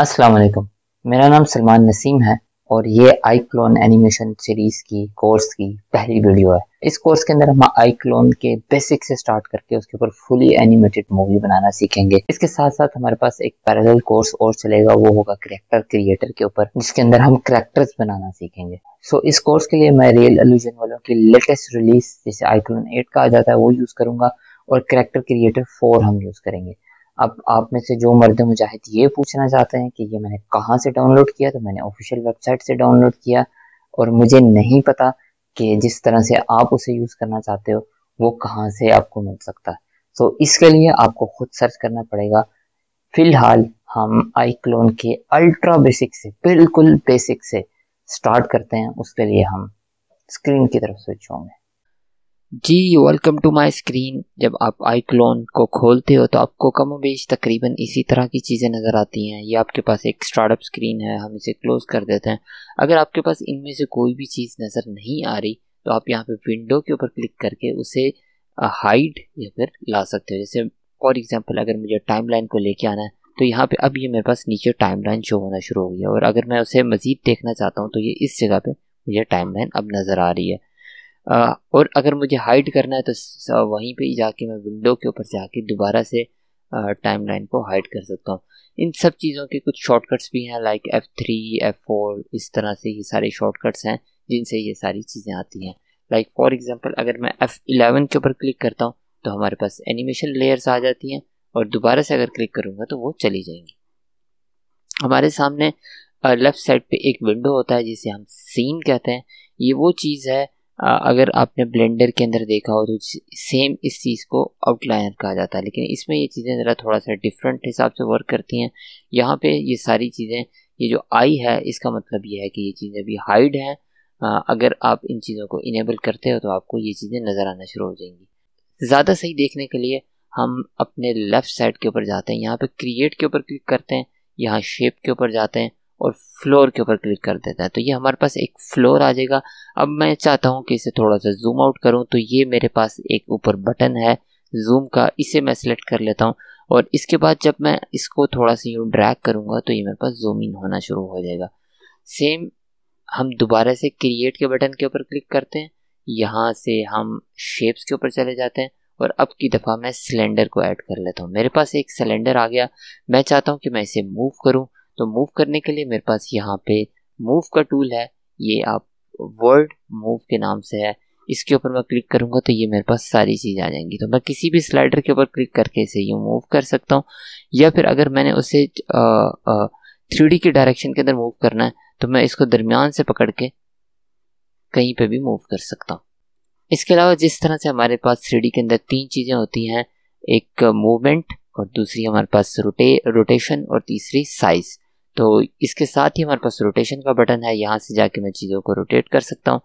अस्सलाम वालेकुम मेरा नाम सलमान नसीम है और ये आई क्लोन एनिमेशन सीरीज़ की कोर्स की पहली वीडियो है। इस कोर्स के अंदर हम आई क्लोन के बेसिक से स्टार्ट करके उसके ऊपर फुली एनिमेटेड मूवी बनाना सीखेंगे। इसके साथ साथ हमारे पास एक पैरेलल कोर्स और चलेगा वो होगा करेक्टर क्रिएटर के ऊपर जिसके अंदर हम करेक्टर्स बनाना सीखेंगे। सो so, इस कोर्स के लिए मैं रियल एल्यूजन वालों की लेटेस्ट रिलीज़ जैसे आई क्लोन एट का आ जाता है वो यूज़ करूँगा और करेक्टर क्रिएटर फोर हम यूज़ करेंगे। अब आप में से जो मर्द मुजाहिद ये पूछना चाहते हैं कि ये मैंने कहाँ से डाउनलोड किया? तो मैंने ऑफिशियल वेबसाइट से डाउनलोड किया और मुझे नहीं पता कि जिस तरह से आप उसे यूज़ करना चाहते हो, वो कहाँ से आपको मिल सकता। है तो इसके लिए आपको खुद सर्च करना पड़ेगा। फ़िलहाल, हम आई क्लोन के अल्ट्रा बेसिक से, बिल्कुल बेसिक से स्टार्ट करते हैं। उसके लिए हम स्क्रीन की तरफ़ स्विच होंगे। जी वेलकम टू माय स्क्रीन जब आप आई क्लोन को खोलते हो तो आपको कम बेश तकरीबन इसी तरह की चीज़ें नज़र आती हैं। ये आपके पास एक स्टार्टअप स्क्रीन है, हम इसे क्लोज कर देते हैं। अगर आपके पास इनमें से कोई भी चीज़ नज़र नहीं आ रही तो आप यहाँ पे विंडो के ऊपर क्लिक करके उसे हाइड या फिर ला सकते हो। जैसे फॉर एग्ज़ाम्पल अगर मुझे टाइम को लेके आना है तो यहाँ पे अब ये मेरे पास नीचे टाइम शो होना शुरू हो गया और अगर मैं उसे मज़ीद देखना चाहता हूँ तो ये इस जगह पर मुझे टाइम अब नज़र आ रही है। और अगर मुझे हाइड करना है तो वहीं पे जाके मैं विंडो के ऊपर जाके दोबारा से टाइम लाइन को हाइड कर सकता हूँ। इन सब चीज़ों के कुछ शॉर्टकट्स भी हैं like F three F four इस तरह से ये सारे शॉर्टकट्स हैं, जिनसे ये सारी चीज़ें आती हैं। लाइक फॉर एग्जांपल अगर मैं एफ़ इलेवन के ऊपर क्लिक करता हूँ तो हमारे पास एनिमेशन लेयर्स आ जाती हैं, और दोबारा से अगर क्लिक करूँगा तो वो चली जाएँगी। हमारे सामने लेफ़्ट साइड पे एक विंडो होता है, जिसे हम सीन कहते हैं। ये वो चीज़ है अगर आपने ब्लेंडर के अंदर देखा हो तो सेम इस चीज़ को आउटलाइनर कहा जाता है। लेकिन इसमें ये चीज़ें ज़रा थोड़ा सा डिफरेंट हिसाब से वर्क करती हैं। यहाँ पे ये सारी चीज़ें, ये जो आई है, इसका मतलब ये है कि ये चीज़ें भी हाइड हैं। अगर आप इन चीज़ों को इनेबल करते हो तो आपको ये चीज़ें नज़र आना शुरू हो जाएँगी। ज़्यादा सही देखने के लिए हम अपने लेफ़्ट साइड के ऊपर जाते हैं। यहाँ पर क्रिएट के ऊपर क्लिक करते हैं, यहाँ शेप के ऊपर जाते हैं। और फ्लोर के ऊपर क्लिक कर देता है। तो ये हमारे पास एक फ्लोर आ जाएगा। अब मैं चाहता हूँ कि इसे थोड़ा सा जूम आउट करूँ। तो ये मेरे पास एक ऊपर बटन है। जूम का इसे मैं सिलेक्ट कर लेता हूँ। और इसके बाद जब मैं इसको थोड़ा सा यूँ ड्रैग करूँगा तो ये मेरे पास जूम इन होना शुरू हो जाएगा। सेम हम दोबारा से क्रिएट के बटन के ऊपर क्लिक करते हैं। यहाँ से हम शेप्स के ऊपर चले जाते हैं। और अब की दफ़ा मैं सिलेंडर को ऐड कर लेता हूँ। मेरे पास एक सिलेंडर आ गया। मैं चाहता हूँ कि मैं इसे मूव करूँ। तो मूव करने के लिए मेरे पास यहाँ पे मूव का टूल है। ये आप वर्ड मूव के नाम से है। इसके ऊपर मैं क्लिक करूँगा तो ये मेरे पास सारी चीज़ आ जाएँगी। तो मैं किसी भी स्लाइडर के ऊपर क्लिक करके इसे यूँ मूव कर सकता हूँ। या फिर अगर मैंने उसे थ्री के डायरेक्शन के अंदर मूव करना है तो मैं इसको दरमियान से पकड़ के कहीं पे भी मूव कर सकता हूँ। इसके अलावा जिस तरह से हमारे पास थ्री के अंदर तीन चीज़ें होती हैं, एक मूवमेंट और दूसरी हमारे पास रोटे रोटेशन और तीसरी साइज़ तो इसके साथ ही हमारे पास रोटेशन का बटन है। यहाँ से जाके मैं चीज़ों को रोटेट कर सकता हूँ।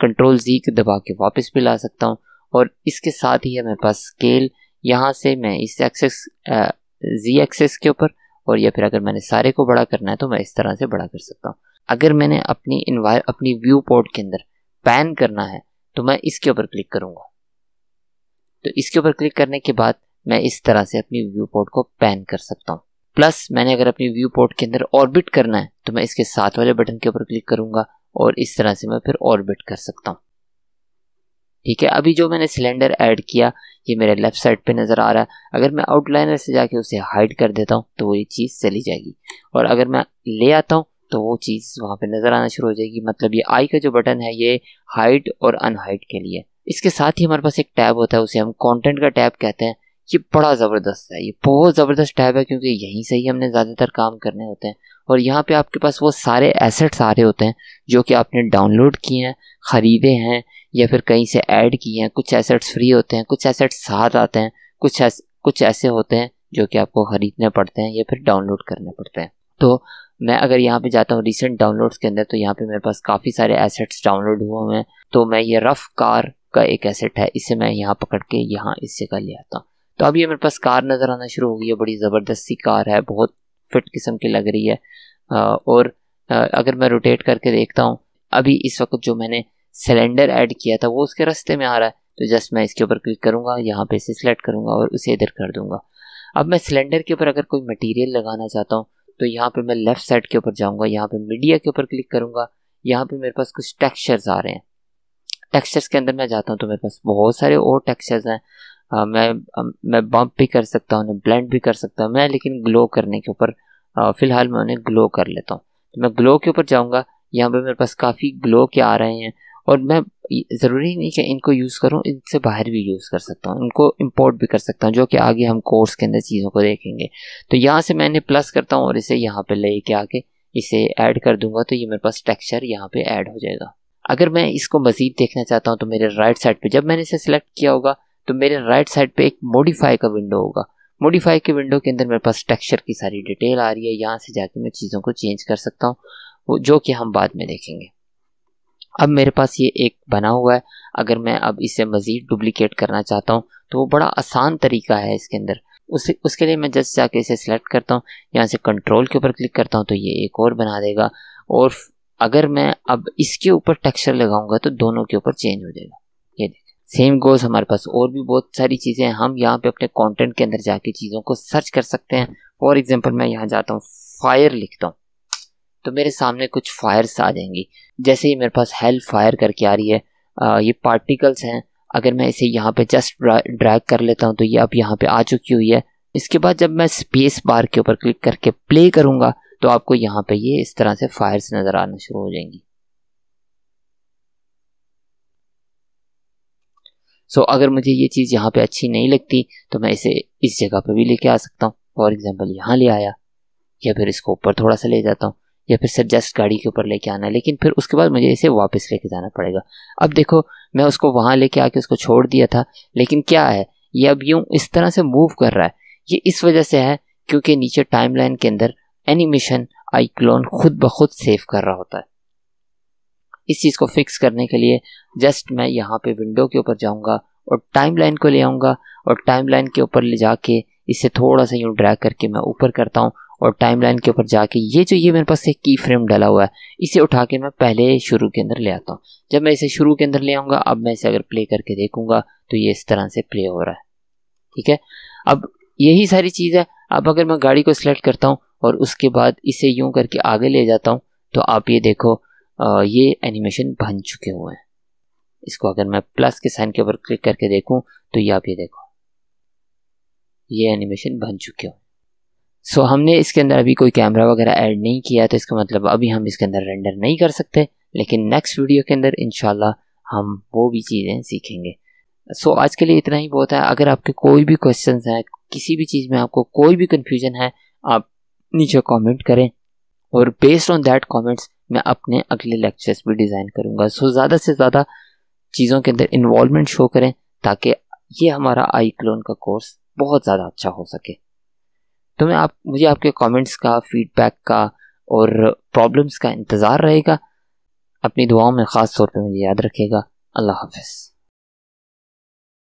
कंट्रोल जी को दबा के वापस भी ला सकता हूँ। और इसके साथ ही है मेरे पास स्केल यहाँ से मैं इस एक्सेस जी एक्सेस के ऊपर और या फिर अगर मैंने सारे को बड़ा करना है तो मैं इस तरह से बड़ा कर सकता हूँ। अगर मैंने अपनी इन्वायर अपनी व्यू पोर्ट के अंदर पैन करना है तो मैं इसके ऊपर क्लिक करूँगा। तो इसके ऊपर क्लिक करने के बाद मैं इस तरह से अपनी व्यू पोर्ट को पैन कर सकता हूँ। प्लस मैंने अगर अपनी व्यू पोर्ट के अंदर ऑर्बिट करना है तो मैं इसके साथ वाले बटन के ऊपर क्लिक करूँगा और इस तरह से मैं फिर ऑर्बिट कर सकता हूँ। ठीक है, अभी जो मैंने सिलेंडर ऐड किया, ये मेरे लेफ़्ट साइड पे नज़र आ रहा है। अगर मैं आउटलाइनर से जाके उसे हाइड कर देता हूँ तो वो ये चीज़ चली जाएगी। और अगर मैं ले आता हूँ तो वो चीज़ वहाँ पे नज़र आना शुरू हो जाएगी। मतलब ये आई का जो बटन है, ये हाइड और अनहाइड के लिए। इसके साथ ही हमारे पास एक टैब होता है, उसे हम कंटेंट का टैब कहते हैं। ये बड़ा ज़बरदस्त है, ये बहुत ज़बरदस्त टैब है क्योंकि यहीं से ही हमने ज़्यादातर काम करने होते हैं। और यहाँ पे आपके पास वो सारे एसेट्स आ रहे होते हैं, जो कि आपने डाउनलोड किए हैं, ख़रीदे हैं, या फिर कहीं से ऐड किए हैं। कुछ एसेट्स फ्री होते हैं, कुछ एसेट्स साथ आते हैं, कुछ ऐसे कुछ ऐसे होते हैं, जो कि आपको ख़रीदने पड़ते हैं या फिर डाउनलोड करने पड़ते हैं। तो मैं अगर यहाँ पे जाता हूँ रिसेंट डाउनलोड्स के अंदर तो यहाँ पे मेरे पास काफ़ी सारे एसेट्स डाउनलोड हुए हुए हैं। तो मैं ये रफ़ कार का एक एसेट है, इसे मैं यहाँ पकड़ के यहाँ, इस जगह ले आता हूँ। तो अभी मेरे पास कार नज़र आना शुरू हो गई है, बड़ी ज़बरदस्त सी कार है, बहुत फिट किस्म की लग रही है। और अगर मैं रोटेट करके देखता हूँ, अभी इस वक्त जो मैंने सिलेंडर ऐड किया था, वो उसके रास्ते में आ रहा है। तो जस्ट मैं इसके ऊपर क्लिक करूँगा, यहाँ पे इसे सिलेक्ट करूँगा और उसे इधर कर दूँगा। अब मैं सिलेंडर के ऊपर अगर कोई मटेरियल लगाना चाहता हूँ तो यहाँ पे मैं लेफ़्ट साइड के ऊपर जाऊँगा, यहाँ पे मीडिया के ऊपर क्लिक करूँगा, यहाँ पे मेरे पास कुछ टेक्सचर्स आ रहे हैं। टेक्सचर्स के अंदर मैं जाता हूँ तो मेरे पास बहुत सारे और टेक्सचर्स हैं। आ, मैं आ, मैं बम्प भी कर सकता हूँ ब्लेंड भी कर सकता हूँ मैं लेकिन ग्लो करने के ऊपर फ़िलहाल मैं उन्हें ग्लो कर लेता हूँ। तो मैं ग्लो के ऊपर जाऊँगा यहाँ पे मेरे पास काफ़ी ग्लो के आ रहे हैं और मैं ज़रूरी नहीं कि इनको यूज़ करूँ इनसे बाहर भी यूज़ कर सकता हूँ इनको इंपोर्ट भी कर सकता हूँ जो कि आगे हम कोर्स के अंदर चीज़ों को देखेंगे। तो यहाँ से मैंने प्लस करता हूँ और इसे यहाँ पे ले के आके इसे ऐड कर दूँगा तो ये मेरे पास टेक्सचर यहाँ पे ऐड हो जाएगा। अगर मैं इसको मज़ीद देखना चाहता हूँ तो मेरे राइट साइड पे जब मैंने इसे सिलेक्ट किया होगा तो मेरे राइट साइड पे एक मॉडिफाई का विंडो होगा। मॉडिफाई के विंडो के अंदर मेरे पास टेक्सचर की सारी डिटेल आ रही है। यहाँ से जाके मैं चीज़ों को चेंज कर सकता हूँ जो कि हम बाद में देखेंगे। अब मेरे पास ये एक बना हुआ है। अगर मैं अब इसे मज़ीद डुप्लीकेट करना चाहता हूँ तो वो बड़ा आसान तरीका है इसके अंदर। उस, उसके लिए मैं जस्ट जाके इसे सिलेक्ट करता हूँ। यहाँ से कंट्रोल के ऊपर क्लिक करता हूँ तो ये एक और बना देगा। और अगर मैं अब इसके ऊपर टेक्सचर लगाऊँगा तो दोनों के ऊपर चेंज हो जाएगा। ये देख। सेम गोज हमारे पास। और भी बहुत सारी चीज़ें हैं। हम यहाँ पे अपने कंटेंट के अंदर जाके चीज़ों को सर्च कर सकते हैं। फॉर एग्जांपल मैं यहाँ जाता हूँ। फायर लिखता हूँ। तो मेरे सामने कुछ फायर्स आ जाएँगी। जैसे ही मेरे पास हेल फायर करके आ रही है आ, ये पार्टिकल्स हैं। अगर मैं इसे यहाँ पे जस्ट ड्रैग कर लेता हूँ तो ये अब यहाँ पे आ चुकी हुई है। इसके बाद जब मैं स्पेस बार के ऊपर क्लिक करके प्ले करूँगा तो आपको यहाँ पे ये इस तरह से फायर्स नज़र आना शुरू हो जाएँगी। सो so, अगर मुझे ये चीज़ यहाँ पे अच्छी नहीं लगती तो मैं इसे इस जगह पे भी लेके आ सकता हूँ। फॉर एग्ज़ाम्पल यहाँ ले आया या फिर इसको ऊपर थोड़ा सा ले जाता हूँ या फिर सर जस्ट गाड़ी के ऊपर लेके आना है लेकिन फिर उसके बाद मुझे इसे वापस लेके जाना पड़ेगा। अब देखो मैं उसको वहाँ लेके आके उसको छोड़ दिया था लेकिन क्या है ये अब यूँ इस तरह से मूव कर रहा है। ये इस वजह से है क्योंकि नीचे टाइमलाइन के अंदर एनिमेशन आईक्लोन खुद ब खुद सेव कर रहा होता है। इस चीज़ को फिक्स करने के लिए जस्ट मैं यहाँ पे विंडो के ऊपर जाऊँगा और टाइमलाइन को ले आऊँगा और टाइमलाइन के ऊपर ले जाके इसे थोड़ा सा यूँ ड्रैग करके मैं ऊपर करता हूँ और टाइमलाइन के ऊपर जाके ये जो ये मेरे पास एक की फ्रेम डला हुआ है, इसे उठा के मैं पहले शुरू के अंदर ले आता हूँ। जब मैं इसे शुरू के अंदर ले आऊँगा, अब मैं इसे अगर प्ले करके देखूँगा तो ये इस तरह से प्ले हो रहा है। ठीक है? अब यही सारी चीज़ है। अब अगर मैं गाड़ी को सिलेक्ट करता हूँ और उसके बाद इसे यूँ करके आगे ले जाता हूँ तो आप ये देखो ये एनिमेशन बन चुके हुए हैं। इसको अगर मैं प्लस के साइन के ऊपर क्लिक करके देखूँ तो ये आप ये देखो। ये एनिमेशन बन चुके हो। सो so, हमने इसके अंदर अभी कोई कैमरा वगैरह ऐड नहीं किया तो इसका मतलब अभी हम इसके अंदर रेंडर नहीं कर सकते। लेकिन नेक्स्ट वीडियो के अंदर इनशाला हम वो भी चीज़ें सीखेंगे। सो so, आज के लिए इतना ही बहुत है। अगर आपके कोई भी क्वेश्चन हैं किसी भी चीज़ में आपको कोई भी कन्फ्यूज़न है आप नीचे कमेंट करें। और बेस्ड ऑन दैट कमेंट्स मैं अपने अगले लेक्चर्स भी डिज़ाइन करूँगा। सो ज़्यादा से ज़्यादा चीज़ों के अंदर इन्वॉलमेंट शो करें ताकि ये हमारा आई क्लोन का कोर्स बहुत ज़्यादा अच्छा हो सके। तो मैं आप, मुझे आपके कमेंट्स का फीडबैक का और प्रॉब्लम्स का इंतज़ार रहेगा। अपनी दुआओं में ख़ास तौर पर मुझे याद रखेगा। अल्लाह हाफिज़।